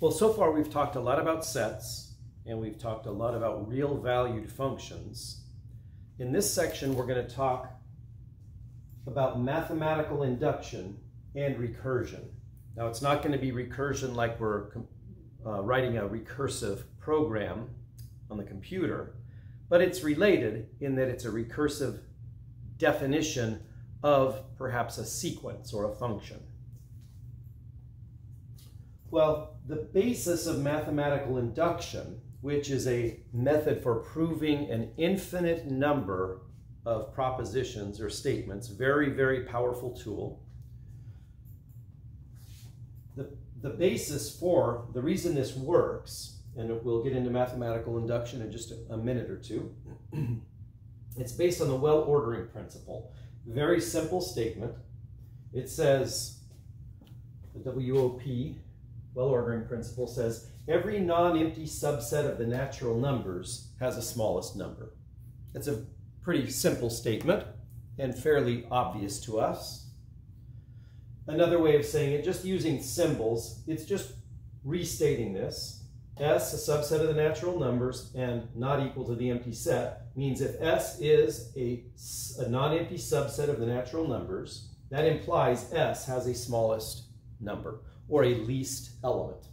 Well, so far we've talked a lot about sets and we've talked a lot about real valued functions. In this section, we're going to talk about mathematical induction and recursion. Now, it's not going to be recursion like we're uh, writing a recursive program on the computer, but it's related in that it's a recursive definition of perhaps a sequence or a function. Well, the basis of mathematical induction, which is a method for proving an infinite number of propositions or statements, very, very powerful tool. The, the basis for, the reason this works, and we'll get into mathematical induction in just a, a minute or two, it's based on the well-ordering principle. Very simple statement. It says, the WOP well ordering principle says every non-empty subset of the natural numbers has a smallest number. It's a pretty simple statement and fairly obvious to us. Another way of saying it, just using symbols, it's just restating this. S, a subset of the natural numbers, and not equal to the empty set, means if S is a, a non-empty subset of the natural numbers, that implies S has a smallest number or a least element.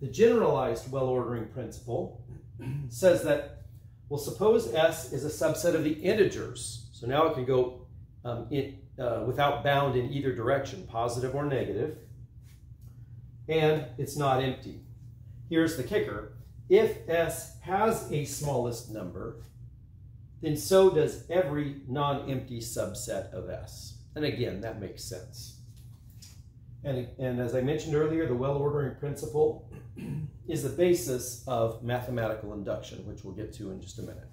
The generalized well-ordering principle says that, well, suppose S is a subset of the integers. So now it can go um, in, uh, without bound in either direction, positive or negative, and it's not empty. Here's the kicker. If S has a smallest number, then so does every non-empty subset of S. And again, that makes sense. And, and as I mentioned earlier, the well-ordering principle is the basis of mathematical induction, which we'll get to in just a minute.